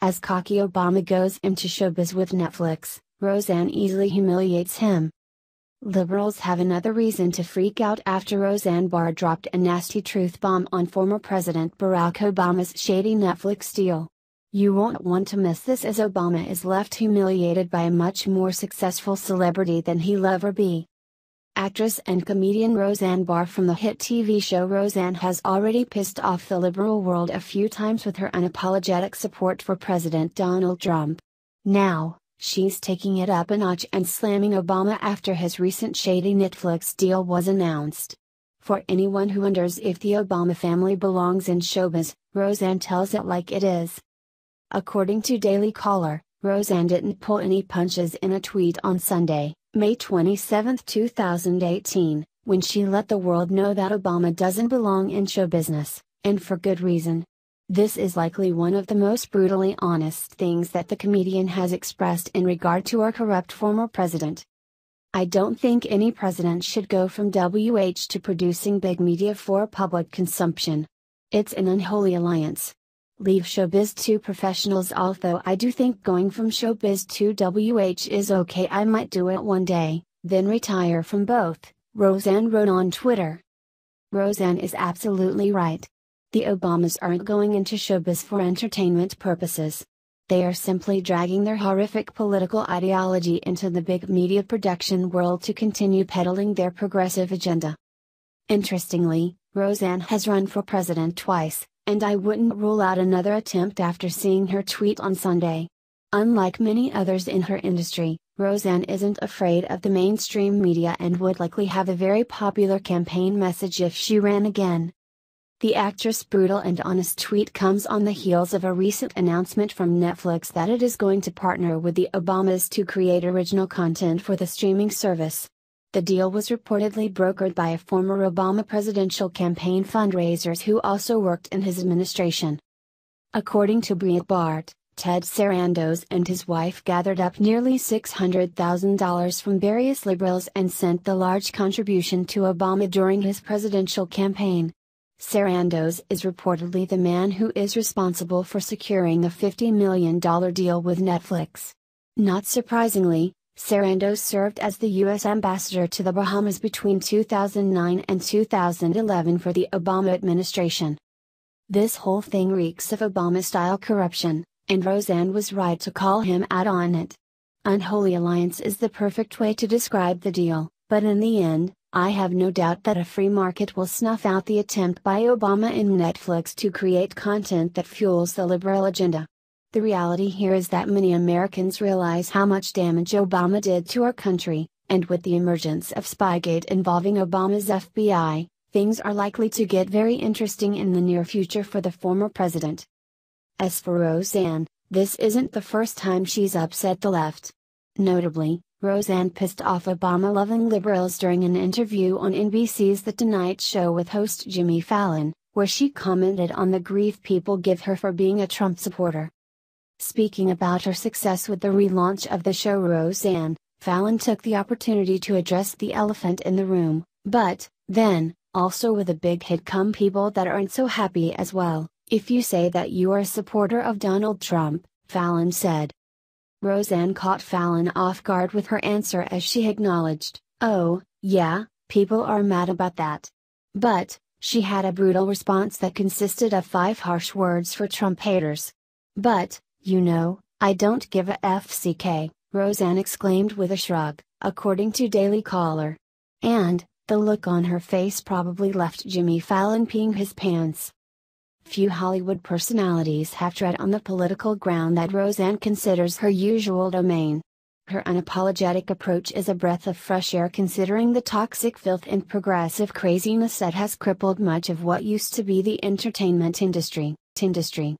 as cocky Obama goes into showbiz with Netflix, Roseanne easily humiliates him. Liberals have another reason to freak out after Roseanne Barr dropped a nasty truth bomb on former President Barack Obama's shady Netflix deal. You won't want to miss this as Obama is left humiliated by a much more successful celebrity than he'll ever be. Actress and comedian Roseanne Barr from the hit TV show Roseanne has already pissed off the liberal world a few times with her unapologetic support for President Donald Trump. Now, she's taking it up a notch and slamming Obama after his recent shady Netflix deal was announced. For anyone who wonders if the Obama family belongs in showbiz, Roseanne tells it like it is. According to Daily Caller, Roseanne didn't pull any punches in a tweet on Sunday, May 27, 2018, when she let the world know that Obama doesn't belong in show business, and for good reason. This is likely one of the most brutally honest things that the comedian has expressed in regard to our corrupt former president. I don't think any president should go from WH to producing big media for public consumption. It's an unholy alliance leave showbiz to professionals although I do think going from showbiz to WH is okay I might do it one day, then retire from both, Roseanne wrote on Twitter. Roseanne is absolutely right. The Obamas aren't going into showbiz for entertainment purposes. They are simply dragging their horrific political ideology into the big media production world to continue peddling their progressive agenda. Interestingly, Roseanne has run for president twice, and I wouldn't rule out another attempt after seeing her tweet on Sunday. Unlike many others in her industry, Roseanne isn't afraid of the mainstream media and would likely have a very popular campaign message if she ran again. The actress' brutal and honest tweet comes on the heels of a recent announcement from Netflix that it is going to partner with the Obamas to create original content for the streaming service. The deal was reportedly brokered by a former Obama presidential campaign fundraisers who also worked in his administration. According to Breitbart, Ted Sarandos and his wife gathered up nearly $600,000 from various liberals and sent the large contribution to Obama during his presidential campaign. Sarandos is reportedly the man who is responsible for securing a $50 million deal with Netflix. Not surprisingly, Sarandos served as the U.S. ambassador to the Bahamas between 2009 and 2011 for the Obama administration. This whole thing reeks of Obama style corruption, and Roseanne was right to call him out on it. Unholy alliance is the perfect way to describe the deal, but in the end, I have no doubt that a free market will snuff out the attempt by Obama and Netflix to create content that fuels the liberal agenda. The reality here is that many Americans realize how much damage Obama did to our country, and with the emergence of Spygate involving Obama's FBI, things are likely to get very interesting in the near future for the former president. As for Roseanne, this isn't the first time she's upset the left. Notably, Roseanne pissed off Obama loving liberals during an interview on NBC's The Tonight Show with host Jimmy Fallon, where she commented on the grief people give her for being a Trump supporter. Speaking about her success with the relaunch of the show Roseanne, Fallon took the opportunity to address the elephant in the room, but, then, also with a big hit come people that aren't so happy as well, if you say that you are a supporter of Donald Trump, Fallon said. Roseanne caught Fallon off guard with her answer as she acknowledged, oh, yeah, people are mad about that. But, she had a brutal response that consisted of five harsh words for Trump haters. But, you know, I don't give a FCK, Roseanne exclaimed with a shrug, according to Daily Caller. And, the look on her face probably left Jimmy Fallon peeing his pants. Few Hollywood personalities have tread on the political ground that Roseanne considers her usual domain. Her unapologetic approach is a breath of fresh air considering the toxic filth and progressive craziness that has crippled much of what used to be the entertainment industry. industry.